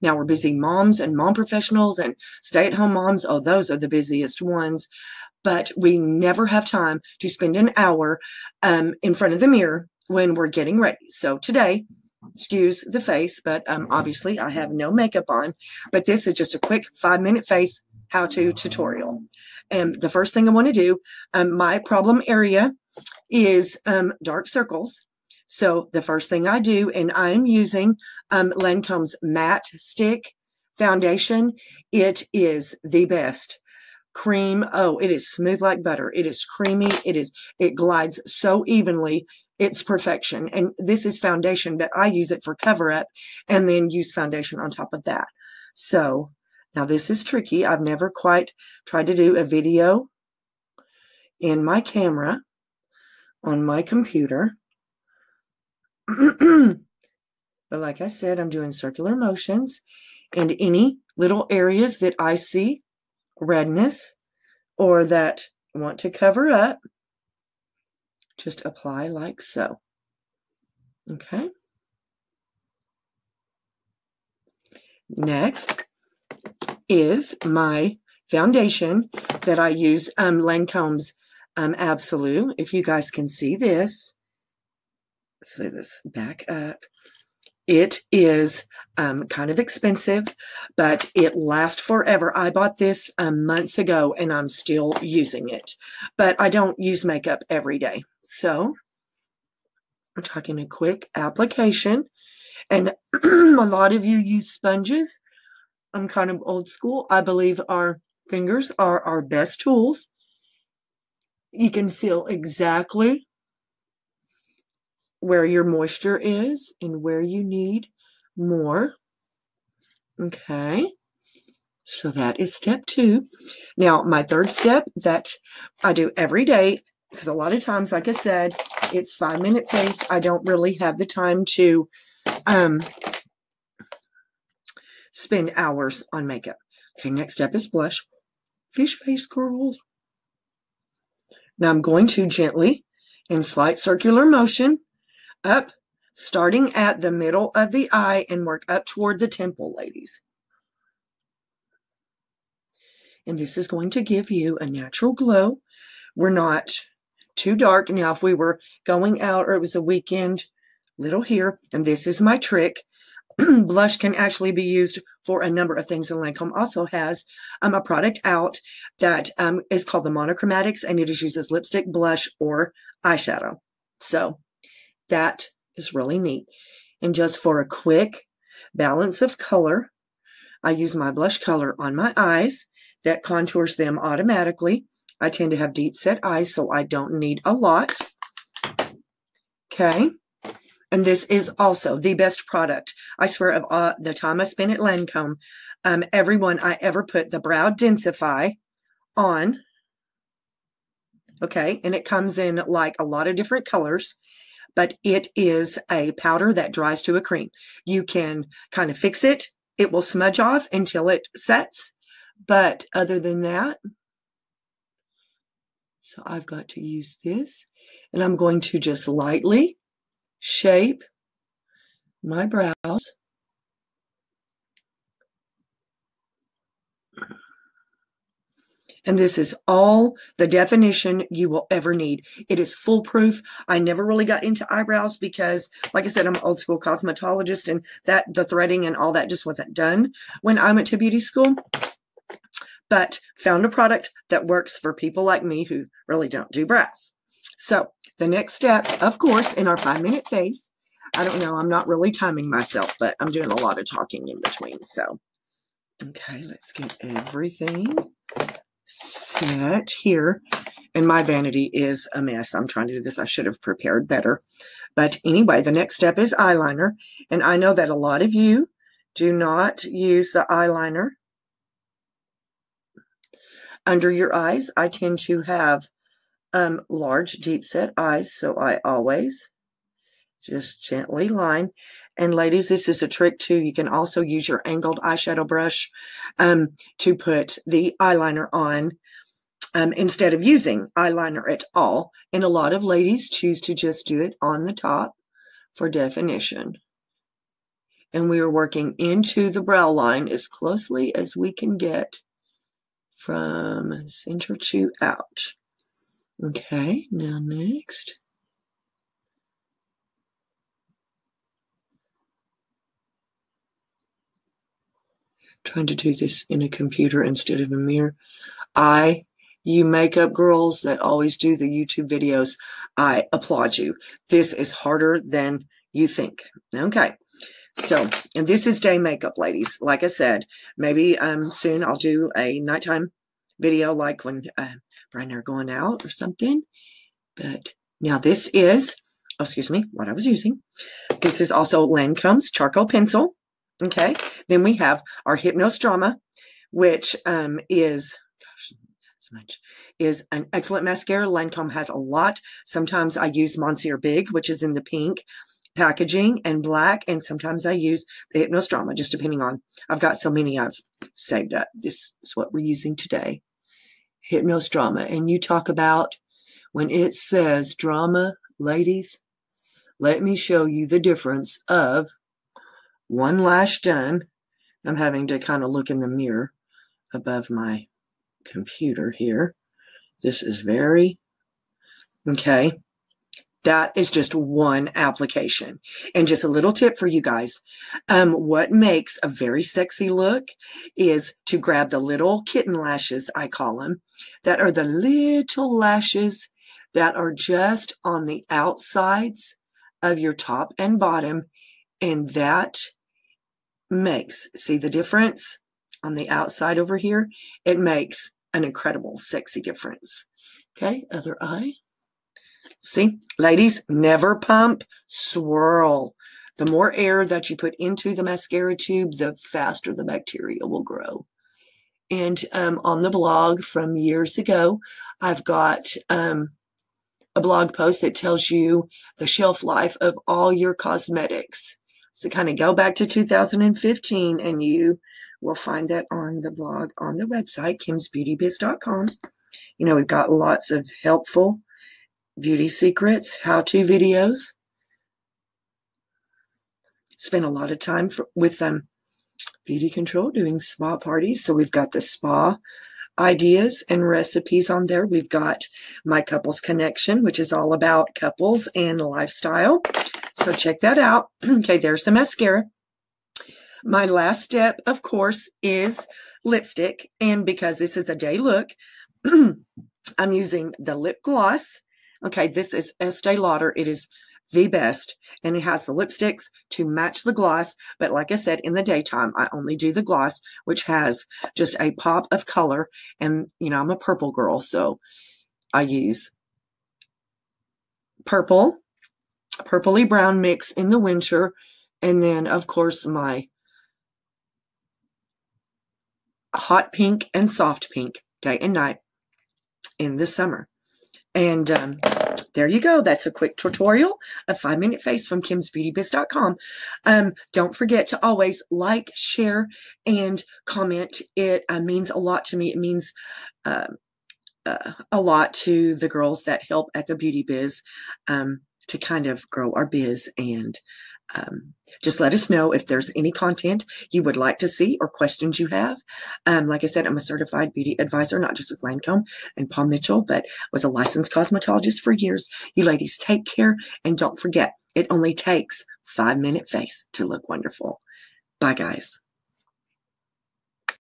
Now we're busy moms and mom professionals and stay at home moms. Oh, those are the busiest ones. But we never have time to spend an hour um, in front of the mirror when we're getting ready. So today, excuse the face, but um, obviously I have no makeup on. But this is just a quick five minute face how to tutorial. And the first thing I want to do, um, my problem area is um, dark circles. So the first thing I do, and I'm using um, Lancome's Matte Stick Foundation. It is the best cream. Oh, it is smooth like butter. It is creamy. It is, it glides so evenly. It's perfection. And this is foundation, but I use it for cover up and then use foundation on top of that. So now this is tricky. I've never quite tried to do a video in my camera on my computer. but like I said, I'm doing circular motions and any little areas that I see redness or that want to cover up, just apply like so. Okay. Next is my foundation that I use, um, Lancome's um, Absolute. If you guys can see this, so this back up. It is um, kind of expensive, but it lasts forever. I bought this um, months ago and I'm still using it, but I don't use makeup every day. So I'm talking a quick application. And a lot of you use sponges. I'm kind of old school. I believe our fingers are our best tools. You can feel exactly where your moisture is and where you need more. Okay. So that is step two. Now, my third step that I do every day, because a lot of times, like I said, it's five minute face. I don't really have the time to um, spend hours on makeup. Okay, next step is blush. Fish face girls. Now I'm going to gently, in slight circular motion, up, starting at the middle of the eye and work up toward the temple, ladies. And this is going to give you a natural glow. We're not too dark. Now, if we were going out or it was a weekend, little here, and this is my trick. blush can actually be used for a number of things. And Lancome also has um, a product out that um, is called the Monochromatics, and it is used as lipstick, blush, or eyeshadow. So that is really neat. And just for a quick balance of color, I use my blush color on my eyes that contours them automatically. I tend to have deep set eyes, so I don't need a lot. Okay. And this is also the best product. I swear, of uh, the time I spent at Lancome, um, everyone I ever put the Brow Densify on. Okay. And it comes in like a lot of different colors but it is a powder that dries to a cream. You can kind of fix it. It will smudge off until it sets. But other than that, so I've got to use this and I'm going to just lightly shape my brows And this is all the definition you will ever need. It is foolproof. I never really got into eyebrows because, like I said, I'm an old school cosmetologist and that the threading and all that just wasn't done when I went to beauty school. But found a product that works for people like me who really don't do brows. So the next step, of course, in our five minute face, I don't know, I'm not really timing myself, but I'm doing a lot of talking in between. So, okay, let's get everything set here. And my vanity is a mess. I'm trying to do this. I should have prepared better. But anyway, the next step is eyeliner. And I know that a lot of you do not use the eyeliner under your eyes. I tend to have um, large, deep set eyes. So I always just gently line. And ladies, this is a trick too. You can also use your angled eyeshadow brush um, to put the eyeliner on um, instead of using eyeliner at all. And a lot of ladies choose to just do it on the top for definition. And we are working into the brow line as closely as we can get from center to out. Okay, now next. Trying to do this in a computer instead of a mirror. I, you makeup girls that always do the YouTube videos, I applaud you. This is harder than you think. Okay. So, and this is day makeup, ladies. Like I said, maybe um soon I'll do a nighttime video like when uh, Brian and I are going out or something. But now this is, oh, excuse me, what I was using. This is also Lancome's charcoal pencil. Okay. Then we have our Hypnose Drama, which um, is, gosh, so much, is an excellent mascara. Lancome has a lot. Sometimes I use Monsieur Big, which is in the pink packaging and black. And sometimes I use the Hypnose Drama, just depending on, I've got so many I've saved up. This is what we're using today. Hypnose Drama. And you talk about when it says drama, ladies, let me show you the difference of one lash done. I'm having to kind of look in the mirror above my computer here. This is very, okay. That is just one application. And just a little tip for you guys. Um, what makes a very sexy look is to grab the little kitten lashes, I call them, that are the little lashes that are just on the outsides of your top and bottom. And that makes, see the difference on the outside over here? It makes an incredible, sexy difference. Okay, other eye. See, ladies, never pump, swirl. The more air that you put into the mascara tube, the faster the bacteria will grow. And um, on the blog from years ago, I've got um, a blog post that tells you the shelf life of all your cosmetics. So kind of go back to 2015 and you will find that on the blog on the website, kimsbeautybizz.com. You know, we've got lots of helpful beauty secrets, how to videos. Spent a lot of time for, with um, BeautiControl doing spa parties. So we've got the spa ideas and recipes on there. We've got My Couples Connection, which is all about couples and lifestyle. So check that out. okay, there's the mascara. My last step, of course, is lipstick. And because this is a day look, I'm using the lip gloss. Okay, this is Estee Lauder. It is the best. And it has the lipsticks to match the gloss. But like I said, in the daytime, I only do the gloss, which has just a pop of color. And, you know, I'm a purple girl, so I use purple, purpley brown mix in the winter. And then, of course, my hot pink and soft pink day and night in the summer. And um, there you go. That's a quick tutorial, a five minute face from kimsbeautybizz.com. Um, don't forget to always like, share, and comment. It uh, means a lot to me. It means uh, uh, a lot to the girls that help at the Beauty Bizz um, to kind of grow our biz and um, just let us know if there's any content you would like to see or questions you have. Um, like I said, I'm a certified beauty advisor, not just with Lancome and Paul Mitchell, but was a licensed cosmetologist for years. You ladies take care and don't forget, it only takes five minute face to look wonderful. Bye, guys.